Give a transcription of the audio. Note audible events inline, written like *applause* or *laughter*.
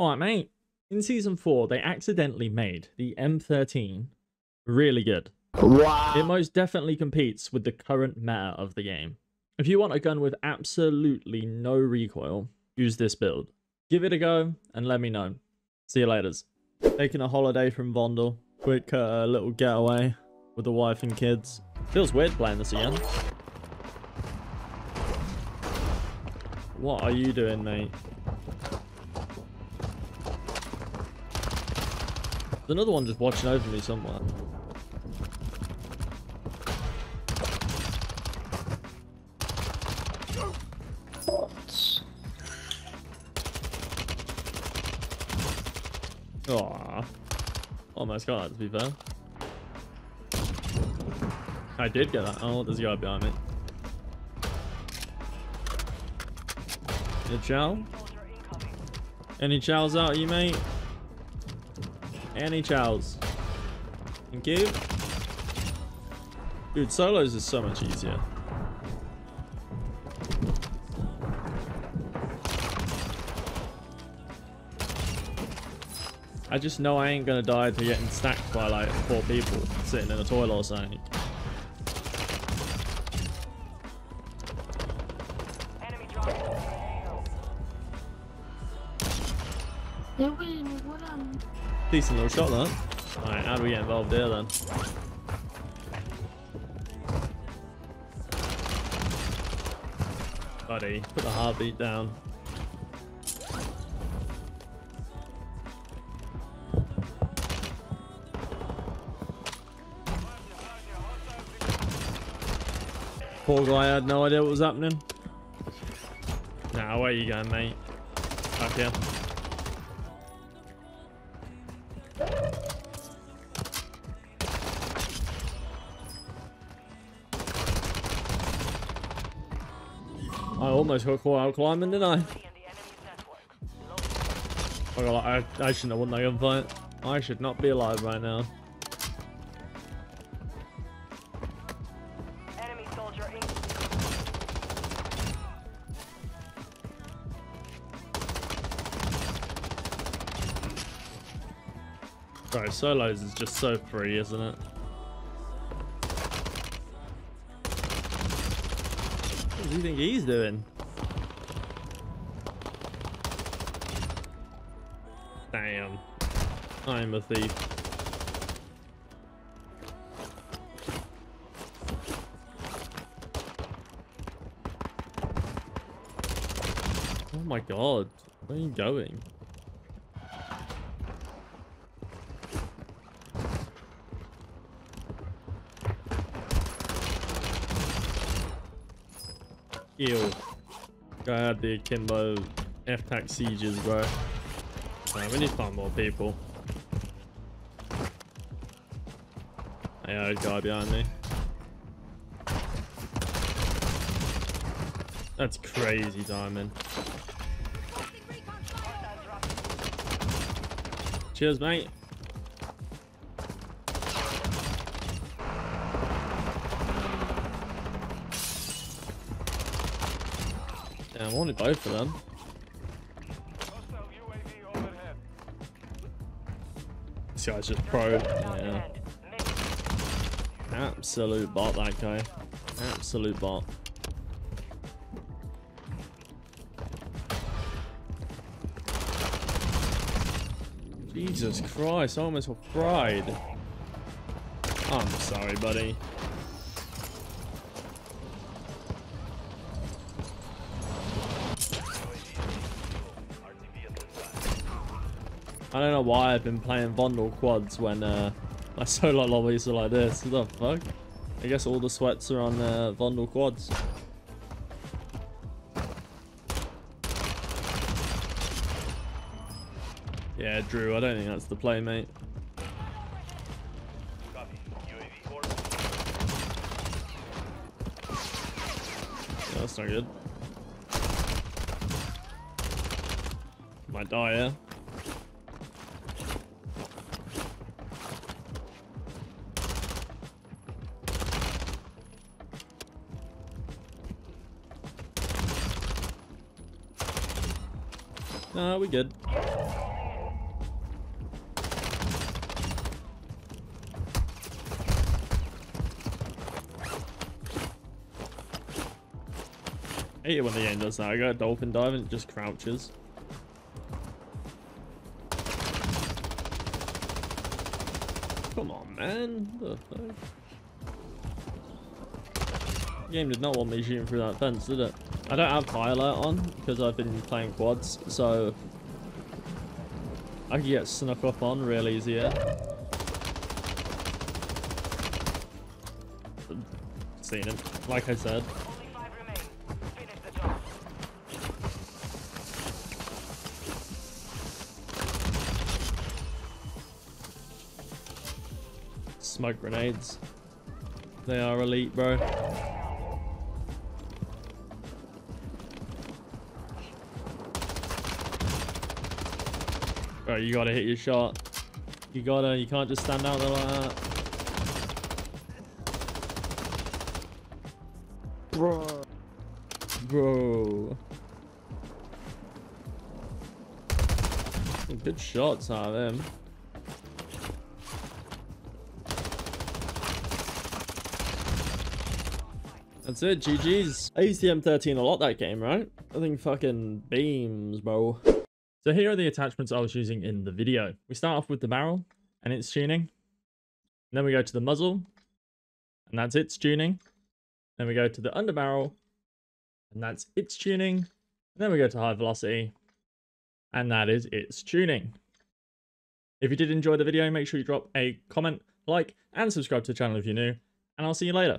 Alright, mate. In Season 4, they accidentally made the M13 really good. Wow. It most definitely competes with the current meta of the game. If you want a gun with absolutely no recoil, use this build. Give it a go and let me know. See you later. Taking a holiday from Vondel. Quick uh, little getaway with the wife and kids. Feels weird playing this again. What are you doing, mate? There's another one just watching over me somewhere. Aww. Almost got that, to be fair. I did get that. Oh, there's a guy behind me. Any chow? Any chows out you, mate? Any chows? Thank you. Dude, solos is so much easier. I just know I ain't gonna die to getting stacked by like four people sitting in a toilet or something. Decent little shot though. Alright, how do we get involved here then? Buddy, put the heartbeat down. Poor guy had no idea what was happening. Nah, where you going, mate? Back here. I almost got caught out climbing, didn't I? I, I, I shouldn't have won that gunfight. I should not be alive right now. Bro, solos is just so free, isn't it? What does he think he's doing? Damn. I'm a thief. Oh my god. Where are you going? Ew. God, the akimbo F-Tac sieges, bro. We need to find more people. Yeah, there's a guy behind me. That's crazy, Diamond. Cheers, mate. Yeah, I wanted both of them. This guy's just pro. Yeah. Absolute bot, that guy. Absolute bot. Jesus Christ, I almost cried. I'm sorry, buddy. I don't know why I've been playing Vondel quads when uh, my *laughs* solo lobbies are like this. What the fuck? I guess all the sweats are on uh, Vondel quads. Yeah, Drew, I don't think that's the play, mate. That's not good. Might die, yeah? No, we good. I hate it when the end does that. I got a dolphin dive and it just crouches. Come on, man. The fuck? game did not want me shooting through that fence, did it? I don't have alert on because I've been playing quads, so I can get snuck up on real easy here. Seen him, like I said. Smoke grenades. They are elite, bro. Bro, you gotta hit your shot. You gotta, you can't just stand out there like that. Bro. Bro. Good shots out of him. That's it, GG's. I used the M13 a lot that game, right? I think fucking beams, bro. So here are the attachments I was using in the video. We start off with the barrel and its tuning. And then we go to the muzzle and that's its tuning. Then we go to the underbarrel and that's its tuning. And then we go to high velocity and that is its tuning. If you did enjoy the video, make sure you drop a comment, like, and subscribe to the channel if you're new, and I'll see you later.